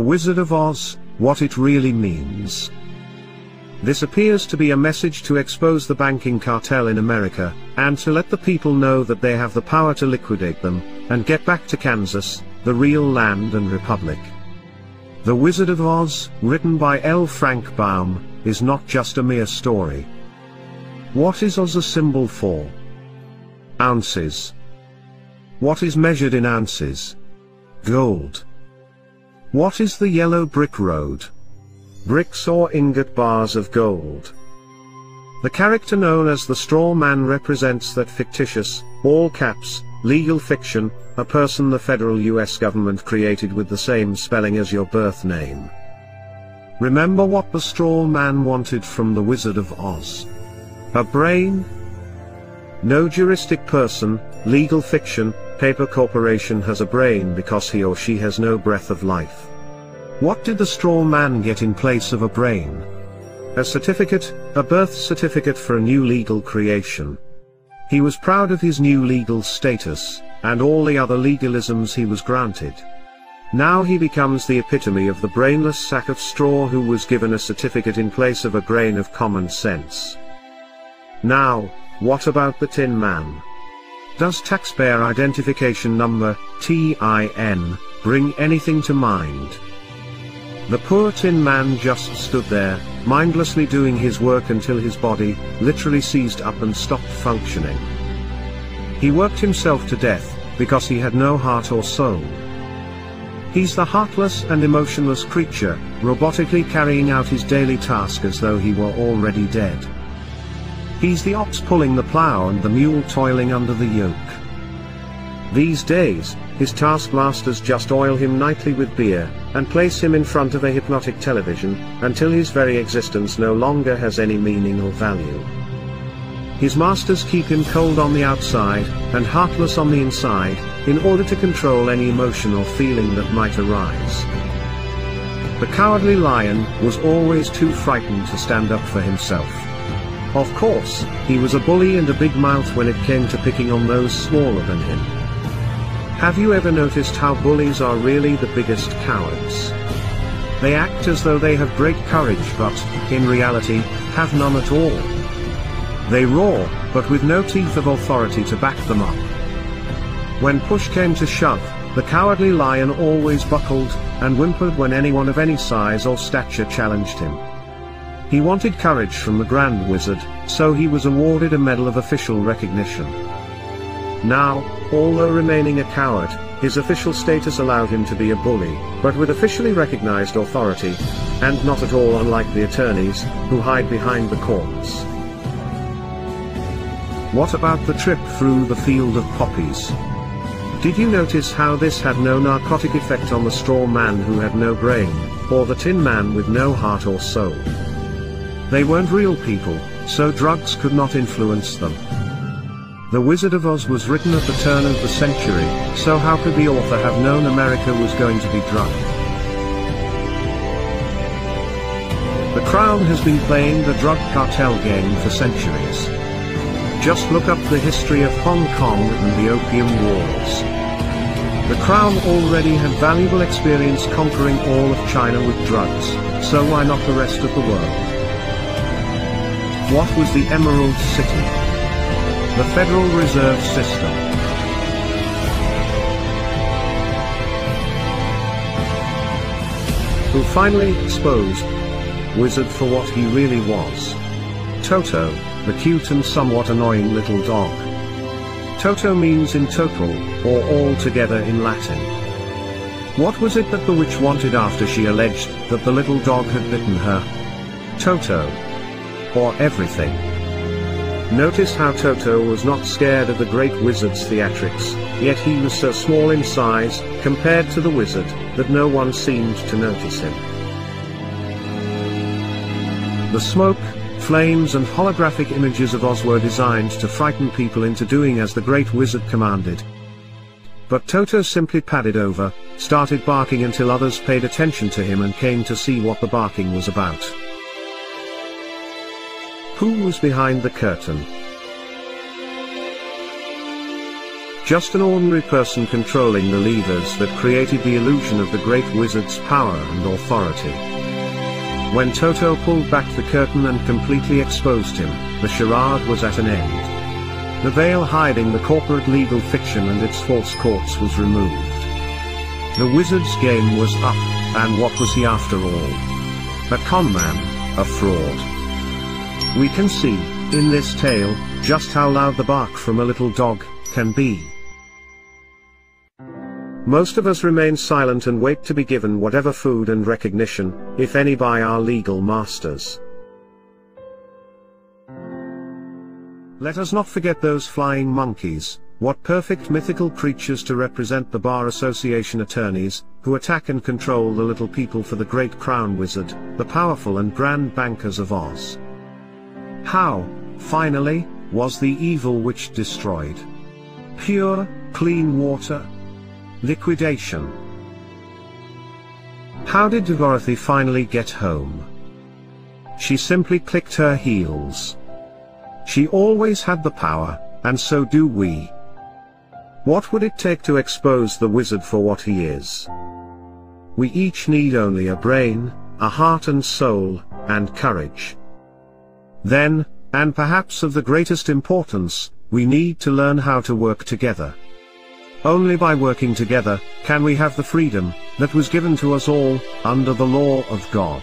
Wizard of Oz, what it really means. This appears to be a message to expose the banking cartel in America, and to let the people know that they have the power to liquidate them, and get back to Kansas, the real land and republic. The Wizard of Oz, written by L. Frank Baum, is not just a mere story. What is Oz a symbol for? Ounces. What is measured in ounces? Gold. What is the yellow brick road? Bricks or ingot bars of gold. The character known as the straw man represents that fictitious, all caps, legal fiction, a person the federal US government created with the same spelling as your birth name. Remember what the straw man wanted from the Wizard of Oz? A brain? No juristic person, legal fiction, paper corporation has a brain because he or she has no breath of life. What did the straw man get in place of a brain? A certificate, a birth certificate for a new legal creation. He was proud of his new legal status, and all the other legalisms he was granted. Now he becomes the epitome of the brainless sack of straw who was given a certificate in place of a grain of common sense. Now, what about the Tin Man? Does taxpayer identification number, TIN, bring anything to mind? The poor tin man just stood there, mindlessly doing his work until his body, literally seized up and stopped functioning. He worked himself to death, because he had no heart or soul. He's the heartless and emotionless creature, robotically carrying out his daily task as though he were already dead. He's the ox pulling the plow and the mule toiling under the yoke. These days, his taskmasters just oil him nightly with beer, and place him in front of a hypnotic television, until his very existence no longer has any meaning or value. His masters keep him cold on the outside, and heartless on the inside, in order to control any emotion or feeling that might arise. The cowardly lion was always too frightened to stand up for himself. Of course, he was a bully and a big mouth when it came to picking on those smaller than him. Have you ever noticed how bullies are really the biggest cowards? They act as though they have great courage but, in reality, have none at all. They roar, but with no teeth of authority to back them up. When push came to shove, the cowardly lion always buckled, and whimpered when anyone of any size or stature challenged him. He wanted courage from the Grand Wizard, so he was awarded a medal of official recognition. Now, although remaining a coward, his official status allowed him to be a bully, but with officially recognized authority, and not at all unlike the attorneys, who hide behind the courts. What about the trip through the field of poppies? Did you notice how this had no narcotic effect on the straw man who had no brain, or the tin man with no heart or soul? They weren't real people, so drugs could not influence them. The Wizard of Oz was written at the turn of the century, so how could the author have known America was going to be drunk? The Crown has been playing the drug cartel game for centuries. Just look up the history of Hong Kong and the Opium Wars. The Crown already had valuable experience conquering all of China with drugs, so why not the rest of the world? What was the Emerald City? The Federal Reserve System. Who finally exposed Wizard for what he really was. Toto, the cute and somewhat annoying little dog. Toto means in total, or altogether in Latin. What was it that the witch wanted after she alleged that the little dog had bitten her? Toto. Or everything. Notice how Toto was not scared of the great wizard's theatrics, yet he was so small in size, compared to the wizard, that no one seemed to notice him. The smoke, flames and holographic images of Oz were designed to frighten people into doing as the great wizard commanded. But Toto simply padded over, started barking until others paid attention to him and came to see what the barking was about. Who was behind the curtain? just an ordinary person controlling the levers that created the illusion of the great wizard's power and authority. When Toto pulled back the curtain and completely exposed him, the charade was at an end. The veil hiding the corporate legal fiction and its false courts was removed. The wizard's game was up, and what was he after all? A conman, a fraud. We can see, in this tale, just how loud the bark from a little dog can be. Most of us remain silent and wait to be given whatever food and recognition, if any by our legal masters. Let us not forget those flying monkeys, what perfect mythical creatures to represent the Bar Association attorneys, who attack and control the little people for the great crown wizard, the powerful and grand bankers of Oz. How, finally, was the evil witch destroyed? Pure, clean water? Liquidation. How did Dorothy finally get home? She simply clicked her heels. She always had the power, and so do we. What would it take to expose the wizard for what he is? We each need only a brain, a heart and soul, and courage. Then, and perhaps of the greatest importance, we need to learn how to work together. Only by working together, can we have the freedom, that was given to us all, under the law of God.